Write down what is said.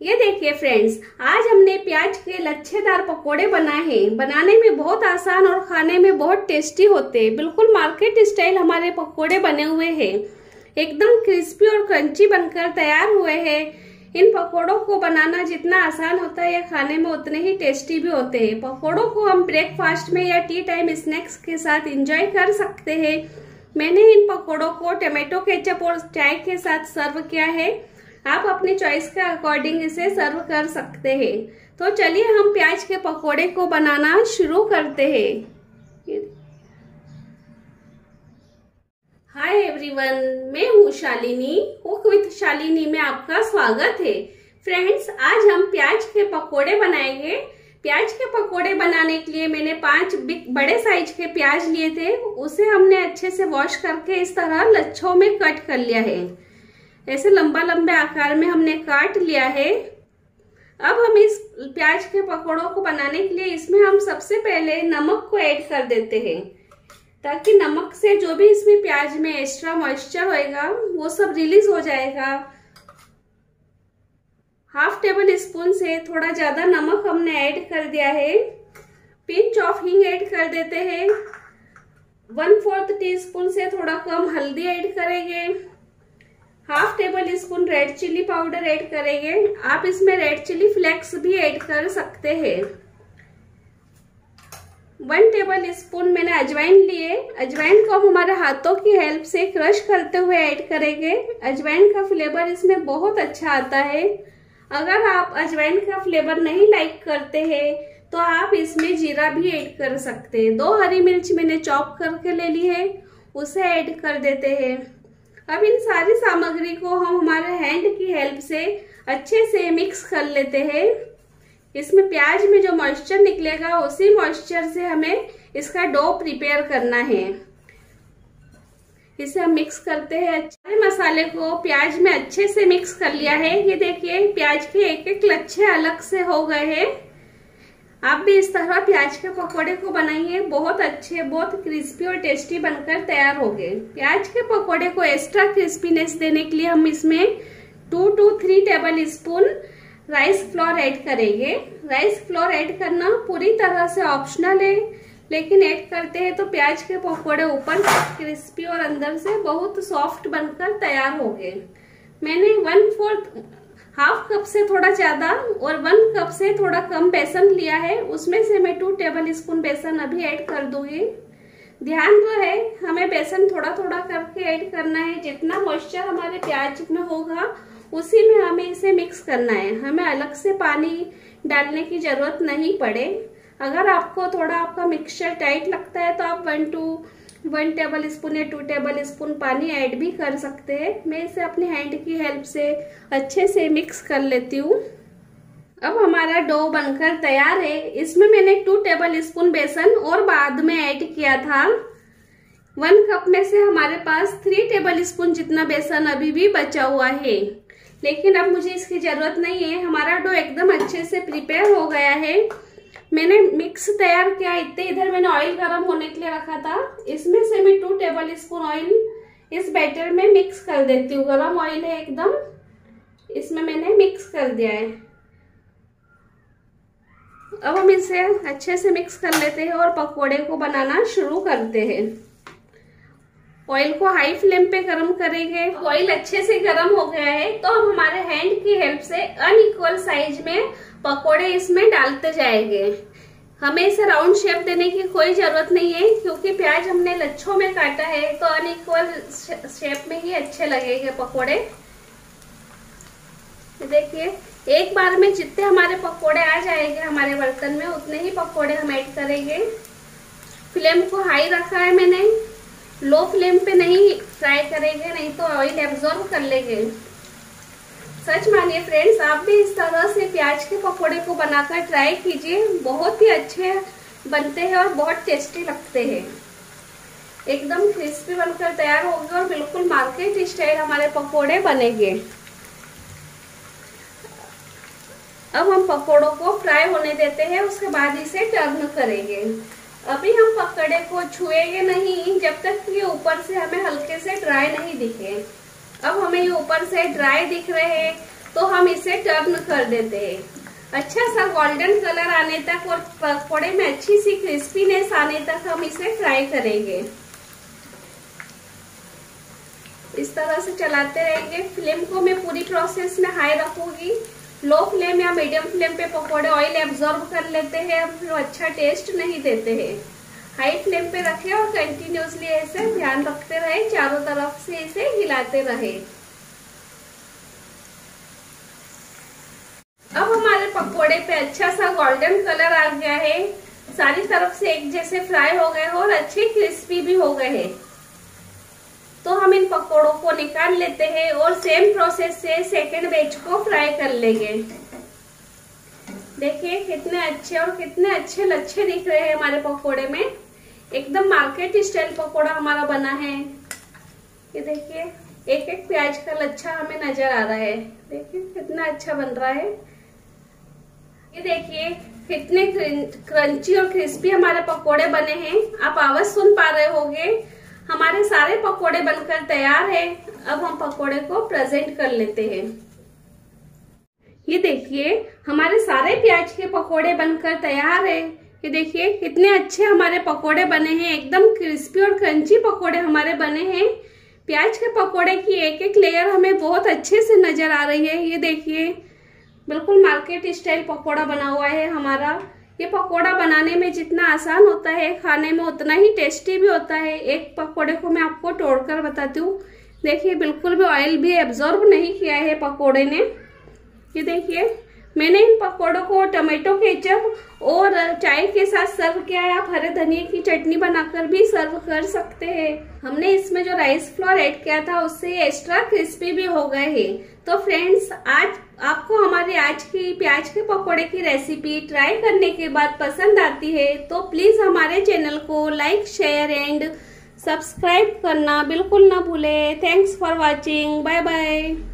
ये देखिए फ्रेंड्स आज हमने प्याज के लच्छेदार पकोड़े बनाए हैं। बनाने में बहुत आसान और खाने में बहुत टेस्टी होते हैं। बिल्कुल मार्केट स्टाइल हमारे पकोड़े बने हुए हैं। एकदम क्रिस्पी और क्रंची बनकर तैयार हुए हैं। इन पकोड़ों को बनाना जितना आसान होता है, या खाने में उतने ही टेस्टी भी होते हैं। पकोड़ों को हम ब्रेकफास्ट में या टी टाइम स्नैक्स के साथ इंजॉय कर सकते हैं। मैंने इन पकोड़ों को टमाटो केचप और चाय के साथ सर्व किया है। आप अपनी चॉइस के अकॉर्डिंग इसे सर्व कर सकते हैं। तो चलिए हम प्याज के पकोड़े को बनाना शुरू करते हैं। हाय एवरीवन मैं हूँ शालिनी कुक विथ शालिनी में आपका स्वागत है। फ्रेंड्स आज हम प्याज के पकोड़े बनाएँगे। प्याज के पकोड़े बनाने के लिए मैंने पाँच बड़े साइज़ के प्याज लिए थे। उसे हमने अच्छे से वॉश करके इस तरह लच्छों में कट कर लिया है। ऐसे लंबा लंबे आकार में हमने काट लिया है। अब हम इस प्याज के पकौड़ों को बनाने के लिए इसमें हम सबसे पहले नमक को ऐड कर देते हैं। ताकि नमक से जो भी इसमें प्याज में एक्स्ट्रा मॉइस्चर होएगा, वो सब रिलीज़ हो जाएगा। हाफ़ टेबल स्पून से थोड़ा ज़्यादा नमक हमने ऐड कर दिया है। पिंच ऑफ़ हिंग ऐड कर देते हैं। वन फोर्थ टी स्पून से थोड़ा कम हल्दी ऐड करेंगे। Half tablespoon red chilli powder add करेंगे। आप इसमें रेड चिल्ली फ्लेक्स भी ऐड कर सकते हैं। वन टेबल स्पून मैंने अजवाइन लिए। अजवाइन को हम हमारे हाथों की हेल्प से क्रश करते हुए ऐड करेंगे। अजवाइन का फ्लेवर इसमें बहुत अच्छा आता है। अगर आप अजवाइन का फ्लेवर नहीं लाइक करते हैं तो आप इसमें जीरा भी ऐड कर सकते हैं। दो हरी मिर्च मैंने चॉप करके ले ली है, उसे ऐड कर देते हैं। अब इन सारी सामग्री को हम हमारे हैंड की हेल्प से अच्छे से मिक्स कर लेते हैं। इसमें प्याज में जो मॉइस्चर निकलेगा, उसी मॉइस्चर से हमें इसका डो प्रिपेयर करना है। इसे हम मिक्स करते हैं। अच्छे मसाले को प्याज में अच्छे से मिक्स कर लिया है। ये देखिए, प्याज के एक एक लच्छे अलग से हो गए हैं। आप भी इस तरह प्याज के पकोड़े को बनाइए, बहुत अच्छे, बहुत क्रिस्पी और टेस्टी बनकर तैयार हो गए प्याज के पकोड़े को एक्स्ट्रा क्रिस्पीनेस देने के लिए हम इसमें two to three tablespoon rice flour add करेंगे। राइस फ्लोर ऐड करना पूरी तरह से ऑप्शनल है, लेकिन ऐड करते हैं तो प्याज के पकोड़े ऊपर क्रिस्पी और अंदर से बहुत सॉफ्ट बनकर तैयार हो गए मैंने वन फोर्थ हाफ़ कप से थोड़ा ज़्यादा और वन कप से थोड़ा कम बेसन लिया है। उसमें से मैं टू टेबल स्पून बेसन अभी ऐड कर दूँगी। ध्यान जो है, हमें बेसन थोड़ा थोड़ा करके ऐड करना है। जितना मॉइस्चर हमारे प्याज में होगा, उसी में हमें इसे मिक्स करना है। हमें अलग से पानी डालने की ज़रूरत नहीं पड़े। अगर आपको थोड़ा आपका मिक्सचर टाइट लगता है तो आप one two one tablespoon या टू टेबल स्पून पानी ऐड भी कर सकते हैं। मैं इसे अपने हैंड की हेल्प से अच्छे से मिक्स कर लेती हूँ। अब हमारा डो बनकर तैयार है। इसमें मैंने टू टेबल स्पून बेसन और बाद में ऐड किया था। वन कप में से हमारे पास थ्री टेबल स्पून जितना बेसन अभी भी बचा हुआ है। लेकिन अब मुझे इसकी ज़रूरत नहीं है। हमारा डो एकदम अच्छे से प्रिपेयर हो गया है। मैंने मिक्स तैयार किया, इतने इधर मैंने ऑयल गर्म होने के लिए रखा था। इसमें से मैं टू टेबल स्पून ऑयल इस बैटर में मिक्स कर देती हूँ। गर्म ऑयल है एकदम। इसमें मैंने मिक्स कर दिया है। अब हम इसे अच्छे से मिक्स कर लेते हैं और पकोड़े को बनाना शुरू करते हैं। ऑयल को हाई फ्लेम पे गर्म करेंगे। ऑयल अच्छे से गर्म हो गया है तो हम हमारे हैंड की हेल्प से अनइक्वल साइज़ में पकोड़े इसमें डालते जाएँगे। हमें इसे राउंड शेप देने की कोई ज़रूरत नहीं है, क्योंकि प्याज हमने लच्छों में काटा है तो अनइक्वल शेप में ही अच्छे लगेंगे पकोड़े। देखिए, एक बार में जितने हमारे पकोड़े आ जाएँगे हमारे बर्तन में, उतने ही पकोड़े हम ऐड करेंगे। फ्लेम को हाई रखा है मैंने। लो फ्लेम पे नहीं फ्राई करेंगे, नहीं तो ऑयल एब्जॉर्व कर लेंगे। सच मानिए फ्रेंड्स आप भी इस तरह से प्याज के पकौड़े को बनाकर ट्राई कीजिए। बहुत ही अच्छे बनते हैं और बहुत टेस्टी लगते हैं। एकदम क्रिस्पी बनकर तैयार होंगे और बिल्कुल मार्केट स्टाइल हमारे पकोड़े बनेंगे। अब हम पकोड़ों को फ्राई होने देते हैं, उसके बाद इसे टर्न करेंगे। अभी हम पकड़े को छुएँगे नहीं, जब तक ये ऊपर से हमें हल्के से ड्राई नहीं दिखे। अब हमें ये ऊपर से ड्राई दिख रहे हैं तो हम इसे टर्न कर देते हैं। अच्छा सा गोल्डन कलर आने तक और पकौड़े में अच्छी सी क्रिस्पीनेस आने तक हम इसे फ्राई करेंगे। इस तरह से चलाते रहेंगे। फ्लेम को मैं पूरी प्रोसेस में हाई रखूँगी। लो फ्लेम या मीडियम फ्लेम पे पकौड़े ऑयल एब्जॉर्ब कर लेते हैं। अच्छा टेस्ट नहीं देते हैं। हाई फ्लेम पे रखें और कंटिन्यूसली ऐसे ध्यान रखते रहे, चारों तरफ़ से इसे हिलाते रहे। अब हमारे पकोड़े पे अच्छा सा गोल्डन कलर आ गया है। सारी तरफ़ से एक जैसे फ्राई हो गए और अच्छे क्रिस्पी भी हो गए हैं। तो हम इन पकोड़ों को निकाल लेते हैं और सेम प्रोसेस से सेकेंड बैच को फ्राई कर लेंगे। देखिए, कितने अच्छे और कितने अच्छे लच्छे दिख रहे हैं हमारे पकोड़े में। एकदम मार्केट स्टाइल पकोड़ा हमारा बना है। ये देखिए एक एक प्याज का लच्छा हमें नज़र आ रहा है। देखिए, कितना अच्छा बन रहा है। ये देखिए, कितने क्रंची और क्रिस्पी हमारे पकोड़े बने हैं। आप आवाज़ सुन पा रहे होंगे। हमारे सारे पकोड़े बनकर तैयार है। अब हम पकोड़े को प्रेजेंट कर लेते हैं। ये देखिए, हमारे सारे प्याज के पकोड़े बनकर तैयार है। ये देखिए कितने अच्छे हमारे पकोड़े बने हैं, एकदम क्रिस्पी और क्रंची पकोड़े हमारे बने हैं। प्याज के पकोड़े की एक एक लेयर हमें बहुत अच्छे से नज़र आ रही है। ये देखिए, बिल्कुल मार्केट स्टाइल पकोड़ा बना हुआ है हमारा। ये पकोड़ा बनाने में जितना आसान होता है, खाने में उतना ही टेस्टी भी होता है। एक पकोड़े को मैं आपको तोड़कर बताती हूँ। देखिए, बिल्कुल भी ऑयल भी एब्जॉर्ब नहीं किया है पकोड़े ने। ये देखिए, मैंने इन पकौड़ों को टमाटो केचप और चाय के साथ सर्व किया है। आप हरे धनिया की चटनी बनाकर भी सर्व कर सकते हैं। हमने इसमें जो राइस फ्लोर ऐड किया था, उससे एक्स्ट्रा क्रिस्पी भी हो गए हैं। तो फ्रेंड्स आज आपको हमारी आज की प्याज के पकौड़े की रेसिपी ट्राई करने के बाद पसंद आती है तो प्लीज़ हमारे चैनल को लाइक शेयर एंड सब्सक्राइब करना बिल्कुल ना भूले। Thanks for watching bye bye